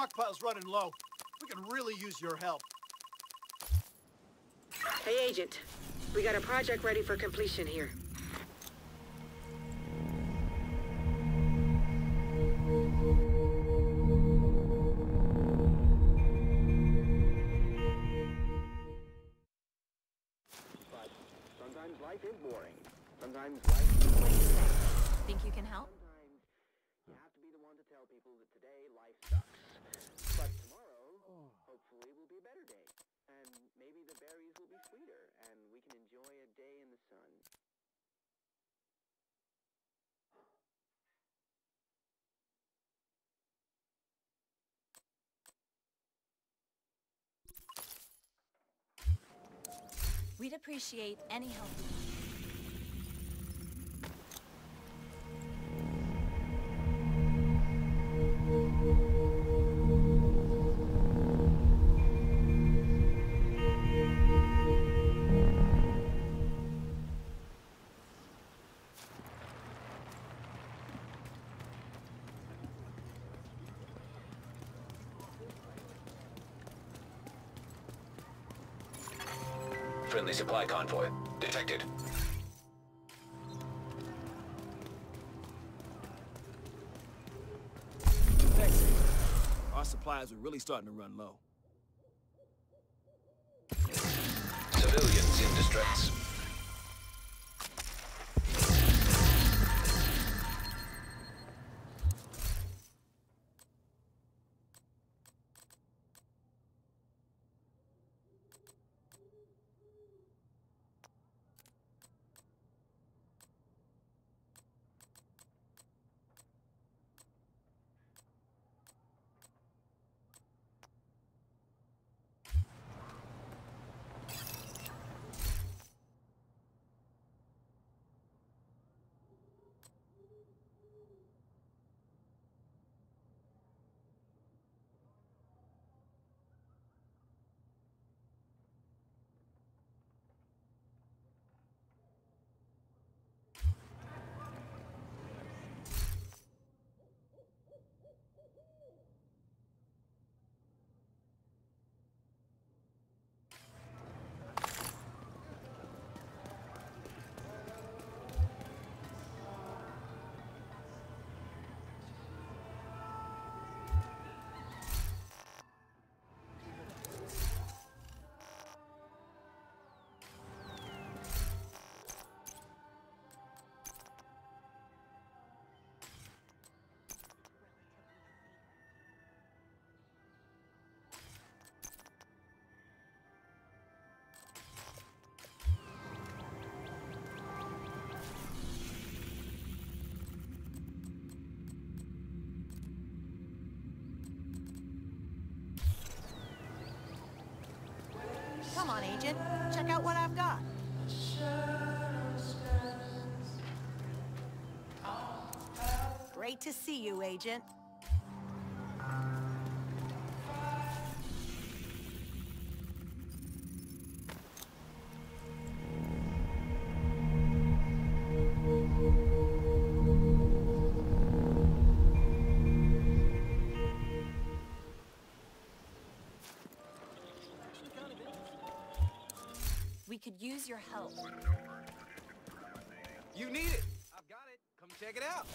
stockpile's running low. We can really use your help. Hey, Agent. We got a project ready for completion here. We'd appreciate any help. Friendly supply convoy. Detected. Our supplies are really starting to run low. Civilians in distress. Come on, Agent. Check out what I've got. Great to see you, Agent. We could use your help. You need it. I've got it. Come check it out.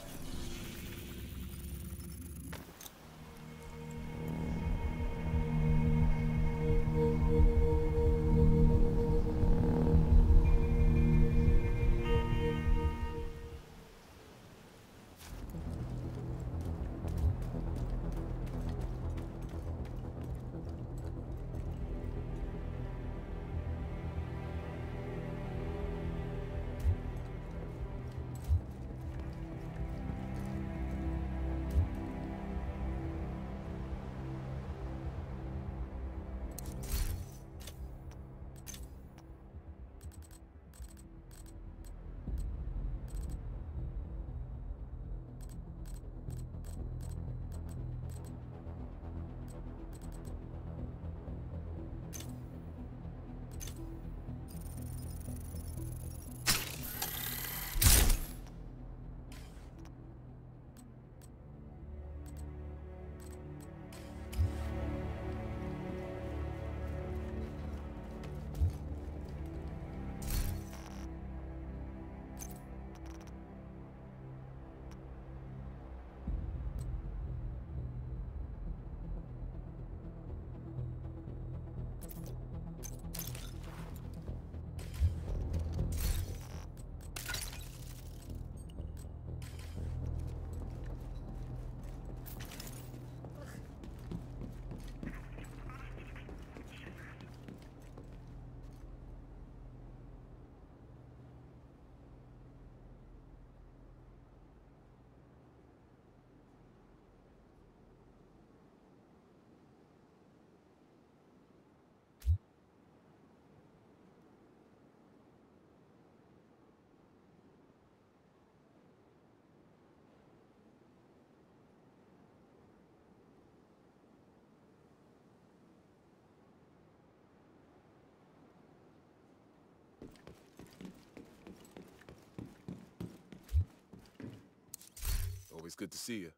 Always good to see you.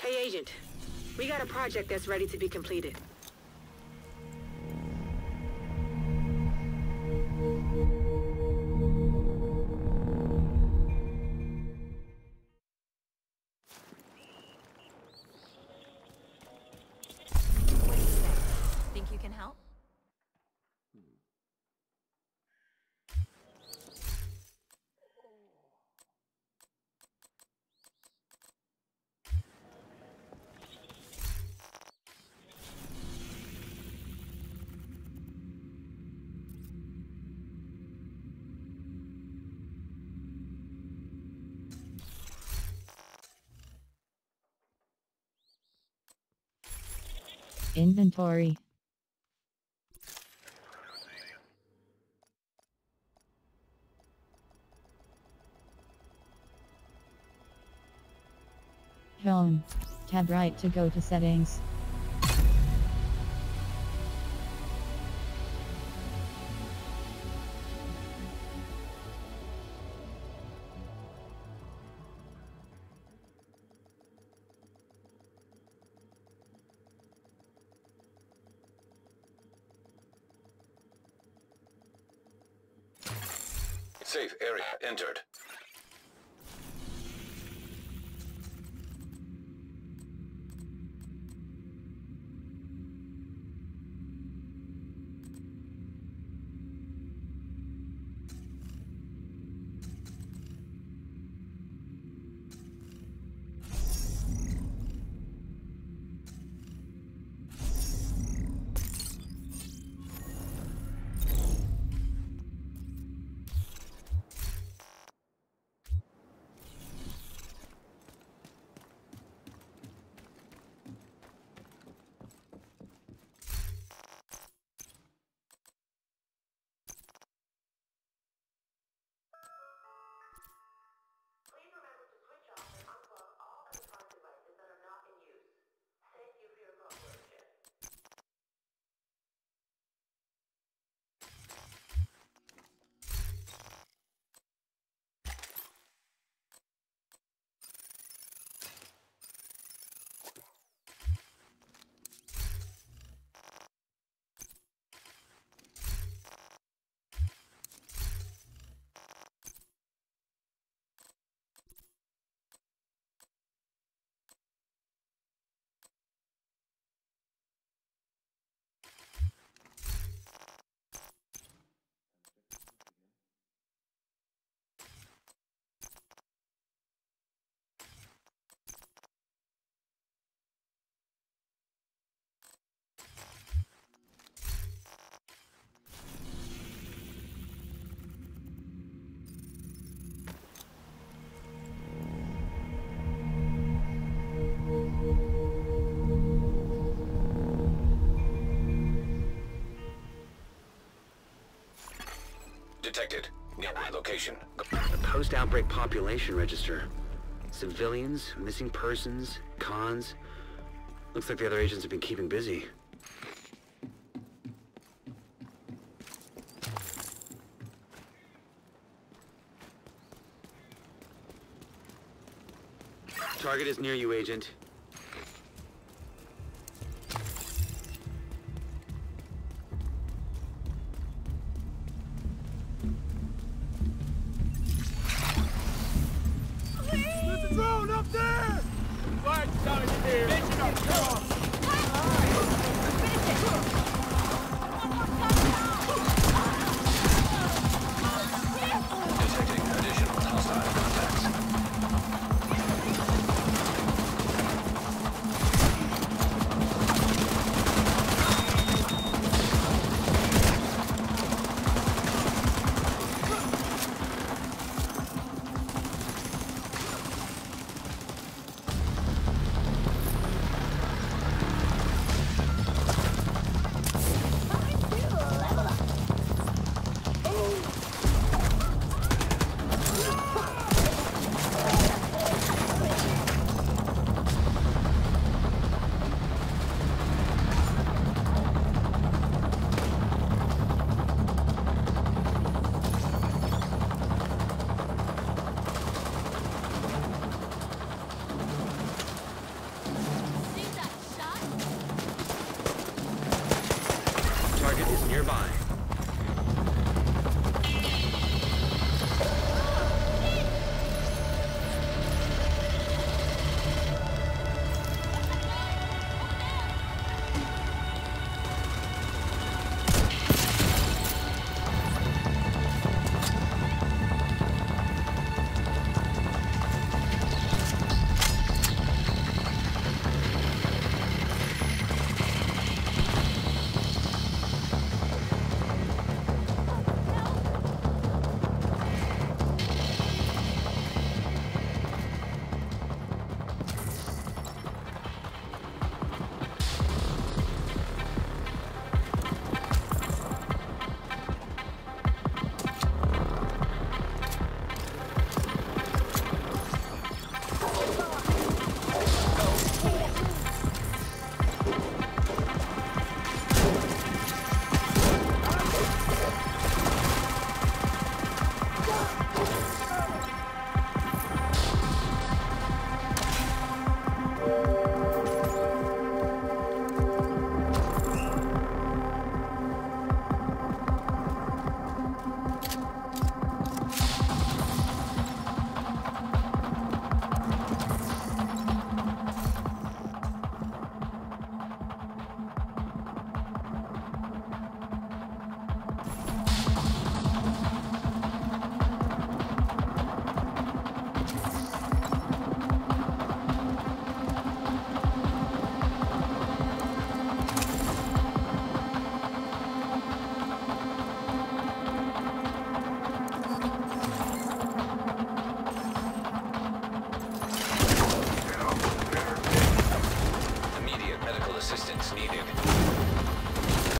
Hey, Agent. We got a project that's ready to be completed. Inventory. Home. Tab right to go to settings. Detected. Nearby location. The post-outbreak population register. Civilians, missing persons, cons. Looks like the other agents have been keeping busy. Target is near you, Agent.